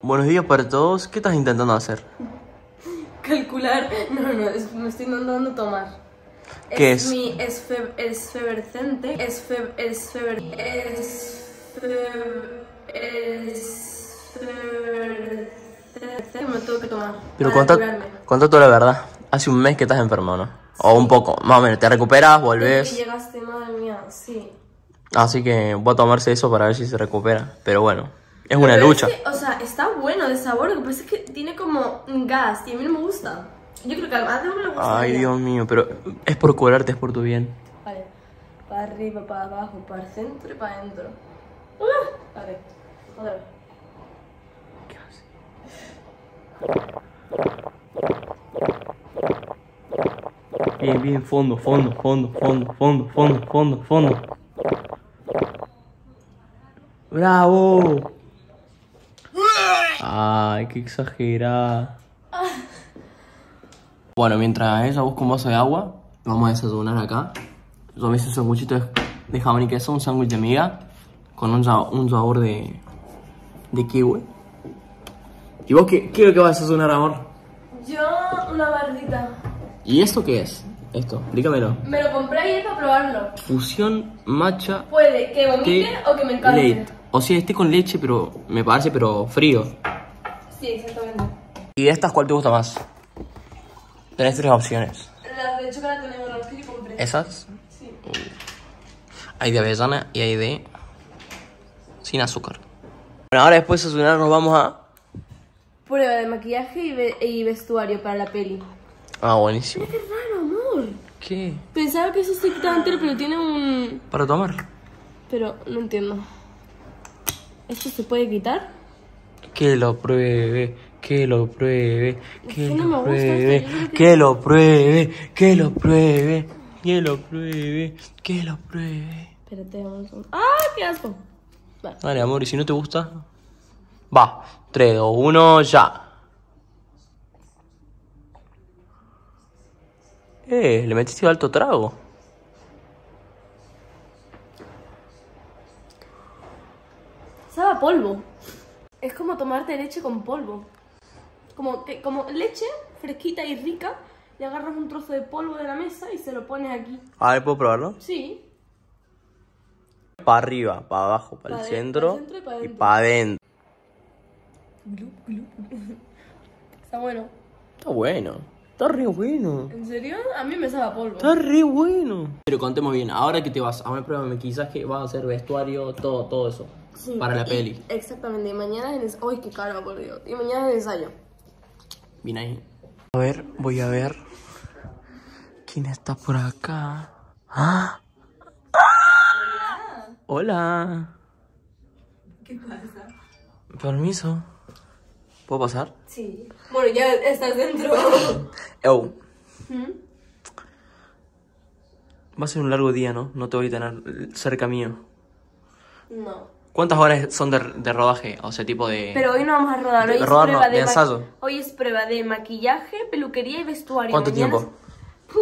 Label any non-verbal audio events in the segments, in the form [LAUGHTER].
Buenos días para todos. ¿Qué estás intentando hacer? Calcular. No, no, es- me estoy intentando tomar. ¿Qué es? Mi esfe- esfevercente. Esfe-. Me tengo que tomar. Pero contá toda la verdad. Hace un mes que estás enfermo, ¿no? O un poco, más o menos. Te recuperas, que volvés. llegaste, madre mía, sí. Así que voy a tomarse eso para ver si se recupera. Pero bueno, es una Pero lucha. es que, o sea, está bueno de sabor, lo que pasa es que tiene como gas y a mí no me gusta. Yo creo que a más de uno le gusta. Ay, Dios mío, pero es por curarte, es por tu bien. Vale, para arriba, para abajo, para el centro y para adentro. ¡Ah! Vale, otra vez. Bien, bien, fondo, fondo, fondo, fondo, fondo, fondo, fondo, fondo. ¡Bravo! Ay, qué exagerada. Bueno, mientras ella busca un vaso de agua, vamos a desayunar acá. Yo me hice un sanguchito de, jamón y queso, un sándwich de miga, con un, sa- un sabor de, de kiwi. ¿Y vos qué, qué es lo que vas a desayunar, amor? Yo, una barrita. ¿Y esto qué es? Esto, explícamelo. Me lo compré ayer para probarlo. Fusión matcha Puede que vomite o que me encante. late. O sea, esté con leche, pero me parece, pero frío. Sí, exactamente. ¿Y de estas cuál te gusta más? Tenés tres opciones. Las de chocolate negro que yo compré. ¿Esas? Sí. Hay de avellana y hay de... sin azúcar. Bueno, ahora después de desayunar nos vamos a... Prueba de maquillaje y, ve- y vestuario para la peli. Ah, buenísimo. Qué raro, amor. ¿Qué? Pensaba que eso se quitaba entero, pero tiene un... ¿Para tomar? Pero no entiendo. ¿Esto se puede quitar? Que lo pruebe, que lo pruebe, que no lo pruebe, que lo pruebe, que lo pruebe, que lo pruebe, que lo pruebe. Espérate, vamos a... ¡Ah, qué asco! Vale. Dale, amor, y si no te gusta, va. 3, 2, 1, ya. Eh, le metiste alto trago. Sabe a polvo. Es como tomarte leche con polvo. Como, que, como leche fresquita y rica, le agarras un trozo de polvo de la mesa y se lo pones aquí. A ver, ¿puedo probarlo? Sí. Para arriba, para abajo, para Pa' el centro pa' el centro y pa' para adentro. [LAUGHS] Está bueno. Está bueno. Está re bueno. ¿En serio? A mí me sabe a polvo. Está re bueno. Pero contemos bien, ahora que te vas a una prueba de maquillaje, vas a hacer vestuario, todo, todo eso. Sí. Para la Y- peli. Exactamente. Y mañana es ensayo. ¡Ay, qué caro, por Dios! Y mañana es ensayo. Bien ahí. A ver, voy a ver. ¿Quién está por acá? ¡Ah! Hola. ¿Qué pasa? Permiso. ¿Puedo pasar? Sí. Bueno, ya estás dentro. Oh, ¿Mm? va a ser un largo día, ¿no? No te voy a tener cerca mío. No. ¿Cuántas horas son de, de rodaje? O sea, tipo de... Pero hoy no vamos a rodar, hoy De es rodar prueba no, de, ensayo. Hoy es prueba de maquillaje, peluquería y vestuario. ¿Cuánto Mañana tiempo? es-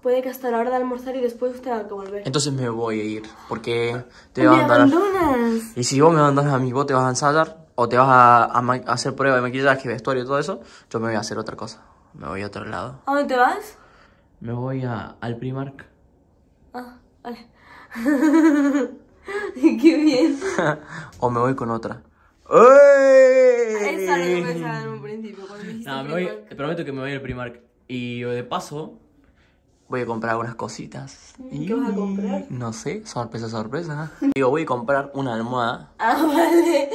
Puede que hasta la hora de almorzar y después tenga que volver. Entonces me voy a ir, porque te ¡Me vas a abandonar. Y si vos me abandonas a mí, vos te vas a ensayar o te vas a, a ma- a hacer prueba de maquillaje, vestuario y todo eso, yo me voy a hacer otra cosa. Me voy a otro lado. ¿A dónde te vas? Me voy a, al Primark. Ah, vale. [LAUGHS] [LAUGHS] ¡Qué bien! [LAUGHS] o me voy con otra. ¡Ey! Esa lo pensaba en un principio cuando dijiste No, me voy, Primark. te prometo que me voy al Primark. Y de paso, voy a comprar algunas cositas. ¿Qué vas a comprar? No sé, sorpresa, sorpresa. [LAUGHS] Digo, voy a comprar una almohada Ah, vale.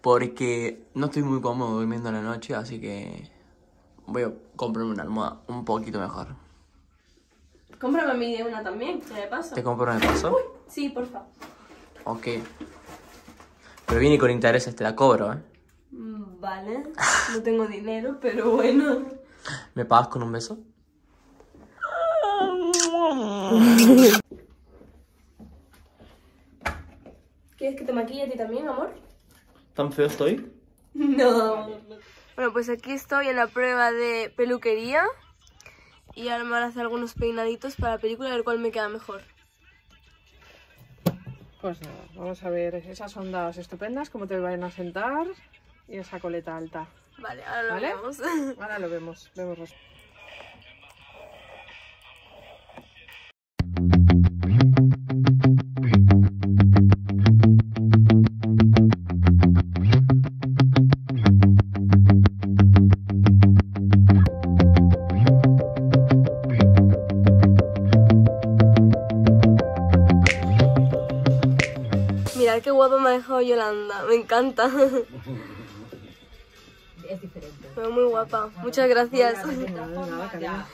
porque no estoy muy cómodo durmiendo en la noche, así que voy a comprarme una almohada un poquito mejor. Cómprame a mí de una también, ¿qué le pasa? ¿Te compro una de paso? Sí, porfa. Ok. Pero viene con intereses, te la cobro, ¿eh? Mm, Vale. No tengo dinero, pero bueno. ¿Me pagas con un beso? ¿Quieres que te maquille a ti también, amor? ¿Tan feo estoy? No. Bueno, pues aquí estoy en la prueba de peluquería. Y ahora me van a hacer algunos peinaditos para la película a ver cuál me queda mejor. Pues nada, vamos a ver esas ondas estupendas, cómo te van a sentar y esa coleta alta. Vale, ahora lo ¿Vale? vemos. Ahora lo vemos, vemos los... ha dejado Yolanda. Me encanta. Es diferente. Veo muy guapa. Muchas gracias. [LAUGHS] Nada,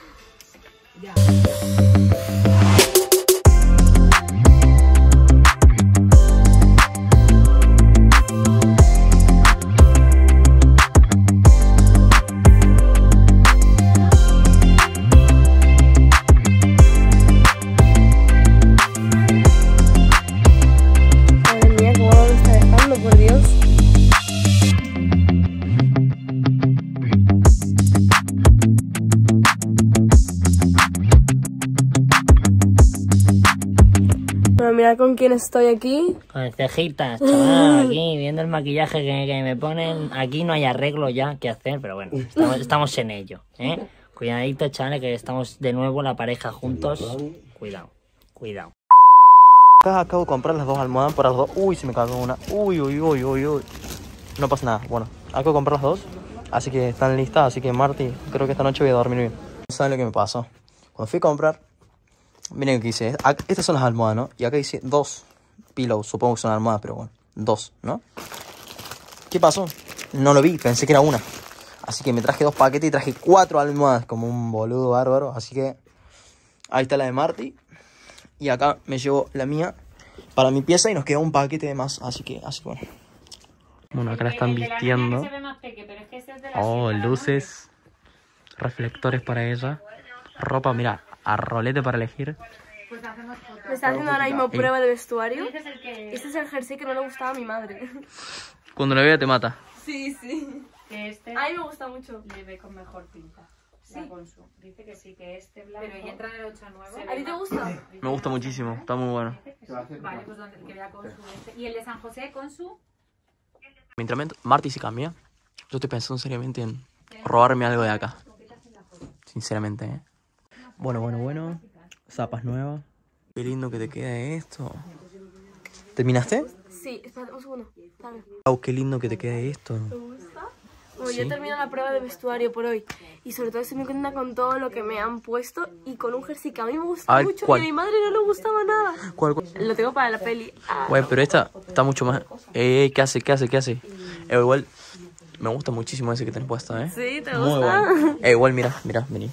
Mirad con quién estoy aquí. Con cejitas, chaval, [LAUGHS] aquí viendo el maquillaje que, que me ponen. Aquí no hay arreglo ya que hacer, pero bueno, estamos, estamos en ello, ¿eh? Cuidadito, chavales, que estamos de nuevo la pareja juntos. Cuidado, cuidado. Acabo de comprar las dos almohadas para las dos. Uy, se me cagó una. Uy, uy, uy, uy, uy. No pasa nada. Bueno, acabo de comprar las dos. Así que están listas. Así que Marty, creo que esta noche voy a dormir bien. ¿Saben lo que me pasó? Cuando fui a comprar, miren lo que hice. Ac- Estas son las almohadas, ¿no? Y acá hice dos pillows. Supongo que son almohadas, pero bueno. Dos, ¿no? ¿Qué pasó? No lo vi, pensé que era una. Así que me traje dos paquetes y traje cuatro almohadas como un boludo bárbaro. Así que ahí está la de Marty. Y acá me llevo la mía para mi pieza y nos queda un paquete de más. Así que, así que bueno. Bueno, acá la están vistiendo. Oh, luces. Reflectores para ella. Ropa, mira, a rolete para elegir. Me está haciendo ahora mismo prueba de vestuario. Este es el jersey que no le gustaba a mi madre. Cuando la vea te mata. Sí, sí. Que este A mí me gusta mucho. le ve con mejor pinta. Sí. Dice que sí, que este blanco. Pero, ¿y entra en el 8 nuevo? ¿A ti te gusta? Me gusta muchísimo, está muy bueno. Vale, pues donde que vea Consu este. ¿Y el de San José, Consu? Mientras Marty se cambia, yo estoy pensando seriamente en robarme algo de acá. Sinceramente, ¿eh? Bueno, bueno, bueno. Zapas nuevas. Qué lindo que te queda esto. ¿Terminaste? Sí, espérate un segundo. Dame. Oh, qué lindo que te queda esto. ¿Te gusta? Bueno, yo termino la prueba de vestuario por hoy. Y sobre todo estoy muy contenta con todo lo que me han puesto y con un jersey que a mí me gusta ver, mucho ¿cuál? y a mi madre no le gustaba nada. ¿Cuál, cuál? Lo tengo para la peli. Ah, Güey, pero esta está mucho más. Eh, ¿qué hace? ¿Qué hace? ¿Qué hace? Eh, igual, me gusta muchísimo ese que tenés puesto, ¿eh? sí, ¿te Muy gusta? bueno. Eh, igual, mira, mira, vení.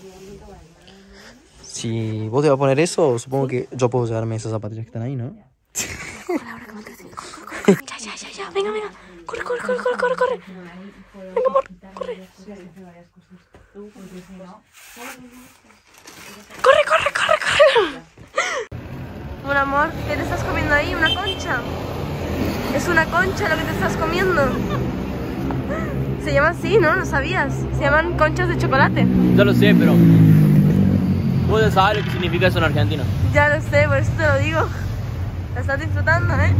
Si vos te vas a poner eso, supongo que yo puedo llevarme esas zapatillas que están ahí, ¿no? Ya, ya, ya, ya. Venga, venga. Corre, corre, corre, corre, corre, corre. Venga, amor, corre. Corre, corre, corre, corre. Bueno, amor, ¿qué te estás comiendo ahí? ¿Una concha? Es una concha lo que te estás comiendo. Se llama así, ¿no? ¿No sabías? Se llaman conchas de chocolate. Yo lo sé, pero. Vos ya sabes lo que significa eso en Argentina. Ya lo sé, por eso te lo digo. La estás disfrutando, ¿eh?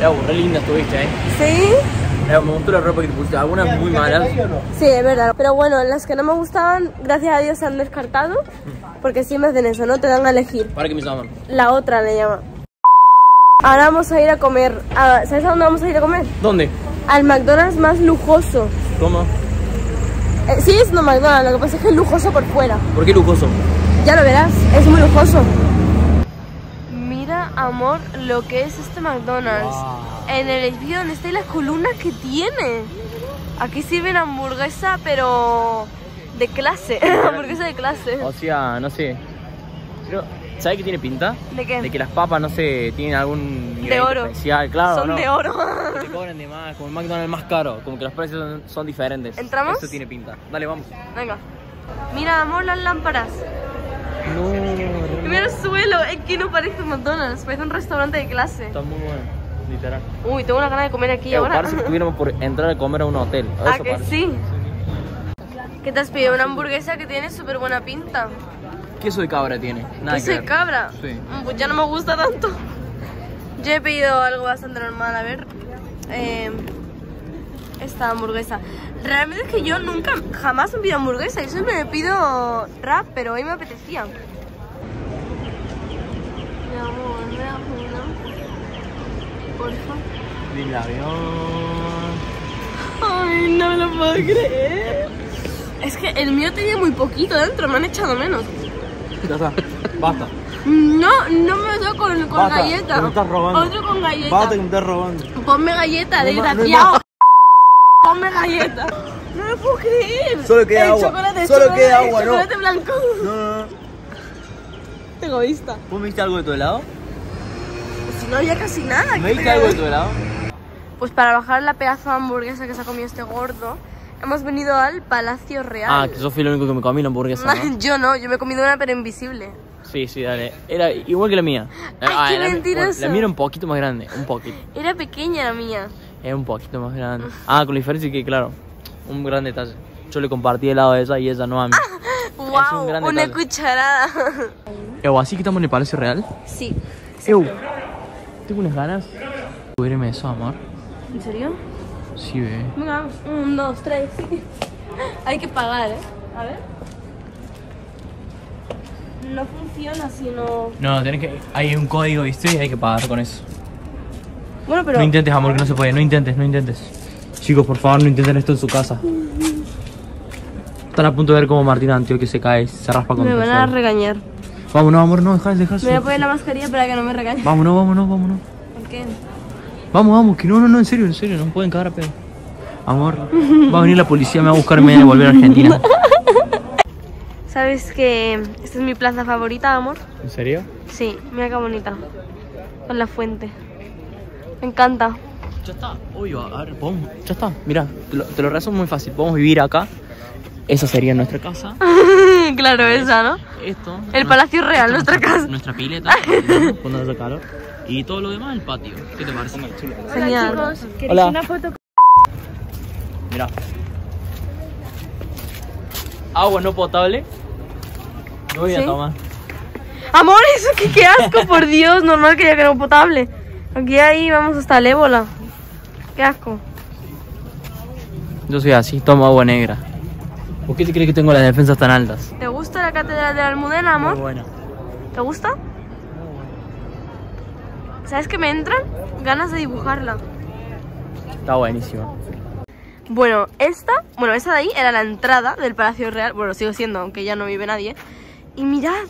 Eh, re linda estuviste, ¿eh? Sí. Me gustó la ropa que te pusiste. Algunas muy malas. Sí, es verdad. Pero bueno, las que no me gustaban, gracias a Dios se han descartado. Porque siempre hacen eso, ¿no? Te dan a elegir. ¿Para qué me llaman? La otra le llama. Ahora vamos a ir a comer. a- ¿Sabes a dónde vamos a ir a comer? ¿Dónde? Al McDonald's más lujoso. ¿Cómo? Eh, sigue siendo McDonald's, lo que pasa es que es lujoso por fuera. ¿Por qué lujoso? Ya lo verás, es muy lujoso. Mira, amor, lo que es este McDonald's. En el edificio donde está y las columnas que tiene. Aquí sirven hamburguesa, pero de clase. [LAUGHS] hamburguesa de clase. O sea, no sé. Pero, ¿sabes qué tiene pinta? ¿De qué? De que las papas, no sé, tienen algún ingrediente oro. especial, claro. Son ¿no? de oro. Te cobran de más, como el McDonald's más caro, como que los precios son, son diferentes. ¿Entramos? Eso tiene pinta. Dale, vamos. Venga. Mira, amor, las lámparas. No, el suelo, es que no parece un McDonald's, parece un restaurante de clase. está muy bueno, literal. Uy, tengo una gana de comer aquí Eh, ahora. parece que [LAUGHS] estuviéramos por entrar a comer a un hotel. Ah, Eso que parece. sí. ¿Qué te has pedido? Una hamburguesa que tiene súper buena pinta. Queso de cabra tiene. Nada ¿Queso que de cabra? Sí. Mm, Pues ya no me gusta tanto. Yo he pedido algo bastante normal, a ver. eh, esta hamburguesa. Realmente es que yo nunca, jamás me pido hamburguesa. Yo siempre me pido rap, pero hoy me apetecía. Mi amor, me das una. Porfa. Dile avión. Ay, no me lo puedo creer. Es que el mío tenía muy poquito dentro, me han echado menos. Ya está. Basta. No, no me lo con, con Basta, galleta. que me estás robando. Otro con galleta. Basta que me estás robando. Ponme galleta, No ma- no desgraciado. Ponme galleta. No me puedo creer. Solo queda El agua. Chocolate, Solo chocolate, queda agua, no. chocolate blanco. No, no, no. Egoísta. ¿Vos me diste algo de tu helado? Si no había casi nada. ¿Me ¿qué diste te algo de tu helado? Pues para bajar la pedazo de hamburguesa que se ha comido este gordo, hemos venido al Palacio Real. Ah, que yo fui el único que me comí la hamburguesa, ¿no? [LAUGHS] yo no, yo me he comido una pero invisible. Sí, sí, dale. Era igual que la mía. Ay, Ah, qué la, mentiroso. la mía era un poquito más grande, un poquito. Era pequeña la mía. Era un poquito más grande. Ah, con la diferencia que, claro, un gran detalle. Yo le compartí helado a ella y ella no a mí. [LAUGHS] ¡Wow! un gran una detalle. cucharada. [LAUGHS] Ew, así que estamos en el Palacio Real. sí. Ew, tengo unas ganas. Subirme eso, amor. ¿En serio? Sí, ve. Venga, vamos. Un, dos, tres. [LAUGHS] Hay que pagar, ¿eh? A ver. No funciona si no... No, tenés que. Hay un código, ¿viste? Y hay que pagar con eso. Bueno, pero... No intentes, amor, que no se puede. No intentes, no intentes. Chicos, por favor, no intenten esto en su casa. Están a punto de ver cómo Martín Antioquia se cae, se raspa con Me van a regañar. Vámonos, amor, no, deja, deja. Me voy a poner la mascarilla para que no me regañen. Vámonos, vámonos, vámonos. ¿Por qué? Vamos, vamos, que no, no, no, en serio, en serio, no pueden cagar a pedo. Amor, va a venir la policía, me va a buscar y me va a Argentina. [LAUGHS] ¿Sabes que esta es mi plaza favorita, amor? ¿En serio? Sí, mira qué bonita. Con la fuente. Me encanta. Ya está, obvio, a ver, podemos, ya está, mira, te lo, te lo resumo muy fácil, podemos vivir acá, esa sería nuestra casa, [LAUGHS] claro, esa, ¿no? esto... El Palacio Real, nuestra casa. Nuestra pileta, [LAUGHS] cuando hace calor, y todo lo demás el patio, ¿qué te parece? Genial. Hola. una foto? Mira. Agua no potable, no voy a tomar. Amor, eso que qué asco, [LAUGHS] por Dios, normal que ya que no potable. Aquí ahí vamos hasta el ébola. Qué asco. Yo soy así, tomo agua negra. ¿Por qué te crees que tengo las defensas tan altas? ¿Te gusta la catedral de la Almudena, amor? Muy buena. ¿Te gusta? ¿Sabes que me entran? Ganas de dibujarla. Está buenísima. Bueno, esta, bueno, esa de ahí era la entrada del Palacio Real. Bueno, sigo siendo, aunque ya no vive nadie. Y mirad,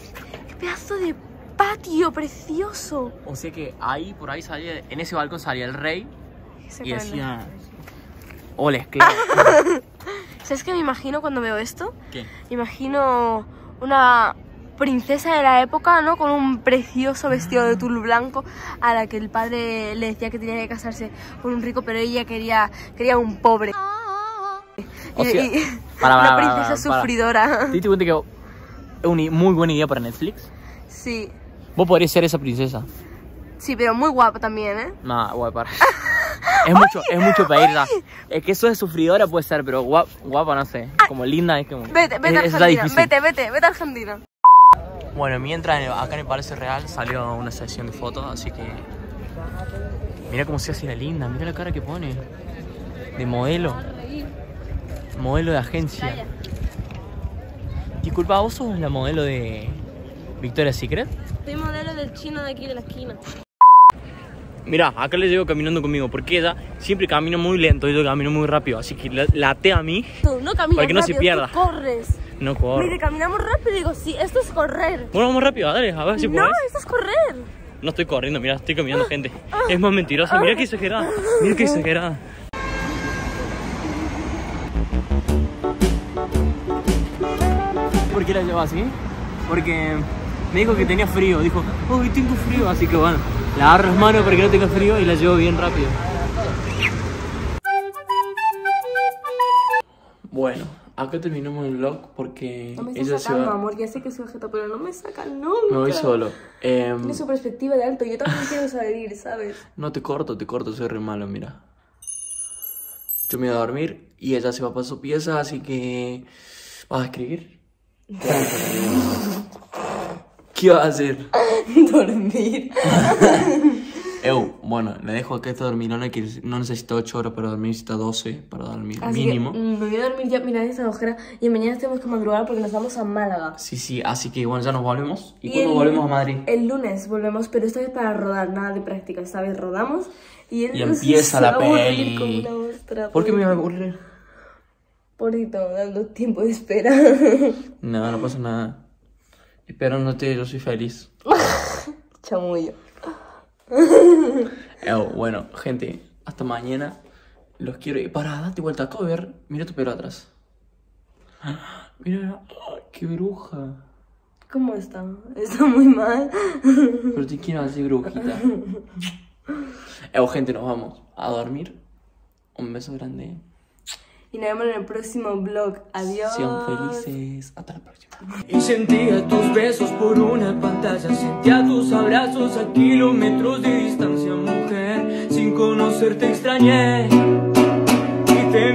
qué pedazo de patio precioso. O sea que ahí, por ahí salía, en ese balcón salía el rey y decía... Hola, esclavo. [LAUGHS] ¿Sabes qué me imagino cuando veo esto? ¿Qué? Imagino una princesa de la época, ¿no? Con un precioso vestido de tul blanco a la que el padre le decía que tenía que casarse con un rico, pero ella quería, quería un pobre. O Y- sea, y- para, [LAUGHS] una para, princesa sufridora. ¿Te diste cuenta que es una muy buena idea para Netflix? Sí, Vos podrías ser esa princesa. sí, pero muy guapa también, ¿eh? No, guay, para. [LAUGHS] Es mucho, es mucho pedir. Es que eso de sufridora puede ser, pero guapa, guapa no sé. Como linda es como. Vete, vete a es- Argentina, difícil. vete, vete, vete a Argentina. Bueno, mientras en el- acá en el Palacio Real salió una sesión de fotos, así que. Mira cómo se hace la linda, mira la cara que pone. De modelo. Modelo de agencia. Disculpa, ¿vos sos la modelo de Victoria's Secret? Soy modelo del chino de aquí de la esquina. Mira, acá le llevo caminando conmigo, porque ella siempre camina muy lento y yo camino muy rápido, así que la, la até a mí, Tú no caminas Para que no se pierda. tú corres. no corro. Mire, caminamos rápido y digo, sí, esto es correr. Bueno, vamos rápido, dale, a ver si no, podés. esto es correr. No estoy corriendo, mira, estoy caminando gente. Es más mentirosa, mira que exagerada, mira que exagerada. ¿Por qué la llevo así? Porque me dijo que tenía frío, dijo, uy, tengo frío, así que bueno, la agarro las manos para que no tenga frío y la llevo bien rápido. Bueno, acá terminamos el vlog porque No me ella estás se sacando, va. amor, ya sé que soy objeto, pero no me sacan nunca. Me voy solo. Em, Tiene su perspectiva de alto, yo también quiero salir, ¿sabes? No te corto, te corto, soy re malo, mira. Yo me voy a dormir y ella se va para su pieza, así que. ¿Vas a escribir? ¿Qué vas a escribir? ¿Qué vas a hacer? [LAUGHS] Dormir. [LAUGHS] Eu, bueno, le dejo que este dormilón que no necesita 8 horas para dormir, necesita 12 para dormir Así mínimo. que mm, me voy a dormir ya, mirad esta ojera. Y mañana tenemos que madrugar porque nos vamos a Málaga. Sí, sí, así que bueno, ya nos volvemos. ¿Y, Y cuándo el- volvemos a Madrid? El lunes volvemos, pero esta vez para rodar, nada de práctica. Esta vez rodamos y, Y empieza la [LAUGHS] va peli. ostra. ¿Por qué me voy a aburrir? Porito, dando tiempo de espera. No, no pasa nada. Esperándote, yo soy feliz. [LAUGHS] Chamullo. Eu, bueno, gente, hasta mañana. Los quiero. Y para, date vuelta a cover. Mira tu pelo atrás. [GASPS] Mira, ¡ay, qué bruja. ¿Cómo está? Está muy mal. [LAUGHS] Pero te quiero así, brujita. [LAUGHS] Eu, gente, nos vamos a dormir. Un beso grande y nos vemos en el próximo vlog. Adiós. Sean felices. Hasta la próxima. Y sentía tus besos por una pantalla. Sentía tus abrazos a kilómetros de distancia, mujer. Sin conocerte extrañé. Y te